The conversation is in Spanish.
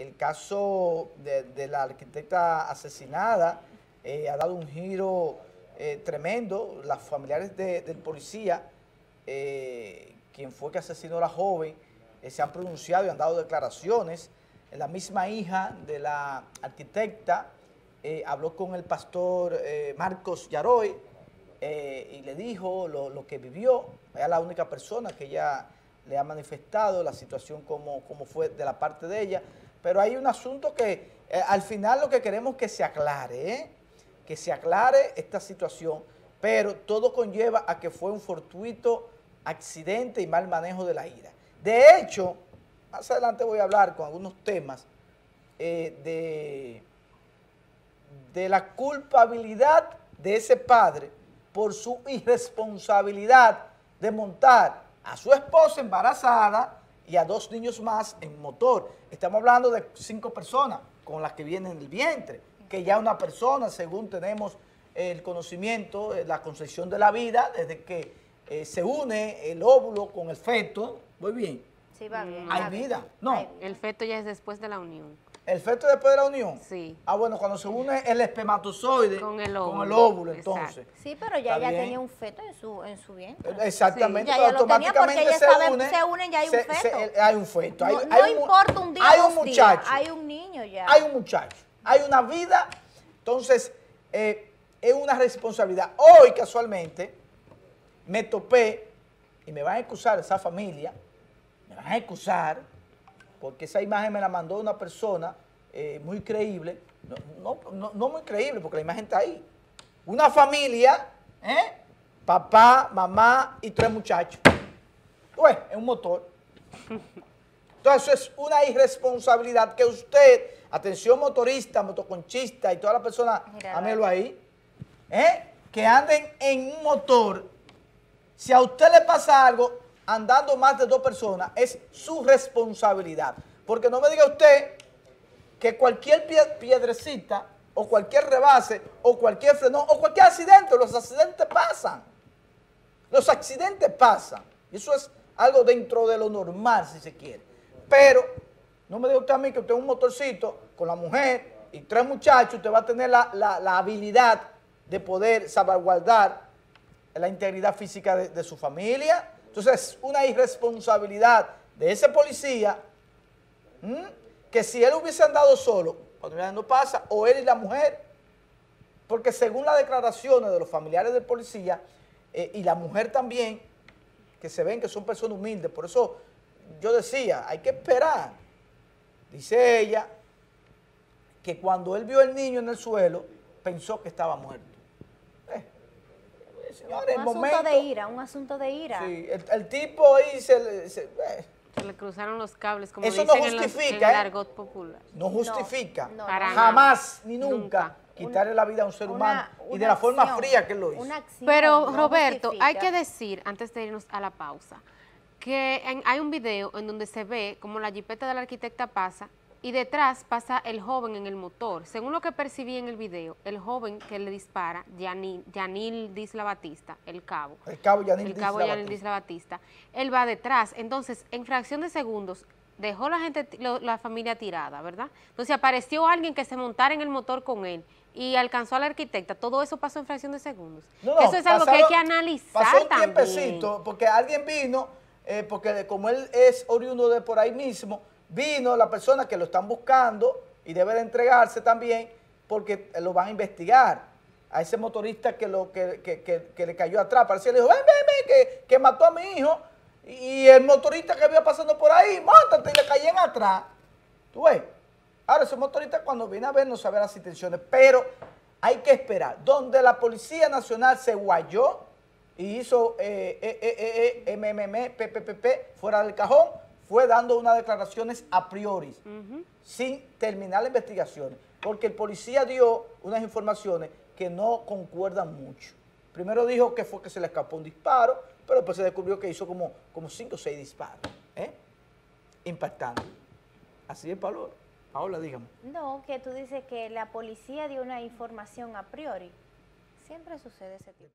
el caso de, la arquitecta asesinada ha dado un giro tremendo. Las familiares del policía, quien fue que asesinó a la joven, se han pronunciado y han dado declaraciones. La misma hija de la arquitecta habló con el pastor Marcos Yaroy, eh, y le dijo lo, que vivió. Es la única persona que ya le ha manifestado la situación como, como fue de la parte de ella. Pero hay un asunto que eh, al final lo que queremos que se aclare, ¿eh? que se aclare esta situación, pero todo conlleva a que fue un fortuito accidente y mal manejo de la ira. De hecho, más adelante voy a hablar con algunos temas de, de la culpabilidad de ese padre por su irresponsabilidad de montar a su esposa embarazada y a dos niños más en motor. Estamos hablando de cinco personas con las que vienen en el vientre, que ya una persona, según tenemos el conocimiento, eh, la concepción de la vida, desde que eh, se une el óvulo con el feto, muy bien. Sí, va bien. Hay vida. No. El feto ya es después de la unión. ¿El feto después de la unión? Sí. Ah, bueno, cuando se une el espermatozoide con el óvulo, entonces. Sí, pero ya ella tenía un feto en su, en su vientre. Eh, exactamente, ya, ya automáticamente se, une, se unen, ya hay un feto. hay un feto. no, hay importa un día, hay un muchacho. hay un niño ya. Hay un muchacho, hay una vida, entonces eh, es una responsabilidad. Hoy, casualmente, me topé, y me van a excusar esa familia, me van a excusar, porque esa imagen me la mandó una persona eh, muy creíble, no, no, muy creíble, porque la imagen está ahí. Una familia, ¿eh? papá, mamá y tres muchachos. Pues, es un motor. Entonces, es una irresponsabilidad que usted, atención motorista, motoconchista y toda la persona, amelo ahí, ¿eh? que anden en un motor, si a usted le pasa algo, andando más de dos personas, es su responsabilidad. Porque no me diga usted que cualquier piedrecita o cualquier rebase o cualquier freno o cualquier accidente, los accidentes pasan. Los accidentes pasan. Eso es algo dentro de lo normal, si se quiere. Pero no me diga usted a mí que usted es un motorcito con la mujer y tres muchachos, usted va a tener la, habilidad de poder salvaguardar la integridad física de su familia, entonces, una irresponsabilidad de ese policía, que si él hubiese andado solo, cuando no pasa, o él y la mujer, porque según las declaraciones de los familiares del policía, eh, y la mujer también, que se ven que son personas humildes, por eso yo decía, hay que esperar. Dice ella que cuando él vio al niño en el suelo, pensó que estaba muerto un asunto de ira, un asunto de ira. Sí, el, tipo ahí se, se, eh. se, le cruzaron los cables, como Eso dicen no justifica, en, el ¿eh? popular. No justifica, jamás ni nunca, quitarle la vida a un ser humano y de la forma fría que lo hizo. Pero Roberto, hay que decir, antes de irnos a la pausa, que hay un video en donde se ve como la jipeta de la arquitecta pasa y detrás pasa el joven en el motor. Según lo que percibí en el video, el joven que le dispara, Yanil, Yanil Disla Batista, el cabo. El cabo Yanil, el cabo Yanil Disla Batista. Él va detrás. Entonces, en fracción de segundos, dejó la gente, la familia tirada, ¿verdad? Entonces apareció alguien que se montara en el motor con él y alcanzó a la arquitecta. Todo eso pasó en fracción de segundos. eso es algo que hay que analizar pasó un tiempecito, porque alguien vino, eh, porque como él es oriundo de por ahí mismo, Vino la persona que lo están buscando y debe de entregarse también porque lo van a investigar. A ese motorista que, lo, que, le cayó atrás. Parecía le dijo, ven, ven, ven, que, mató a mi hijo. Y el motorista que había pasando por ahí, montate y le caían atrás. ¿Tú ves? Ahora, ese motorista cuando viene a ver no sabe las intenciones, pero hay que esperar. Donde la Policía Nacional se guayó y hizo eh, eh, eh, MMM, PPPP, fuera del cajón, fue dando unas declaraciones a priori, sin terminar la investigación, porque el policía dio unas informaciones que no concuerdan mucho. Primero dijo que fue que se le escapó un disparo, pero después se descubrió que hizo como, como cinco o seis disparos, ¿eh? impactando. Así es, Paola. Paola, dígame. No, que tú dices que la policía dio una información a priori. Siempre sucede ese tipo.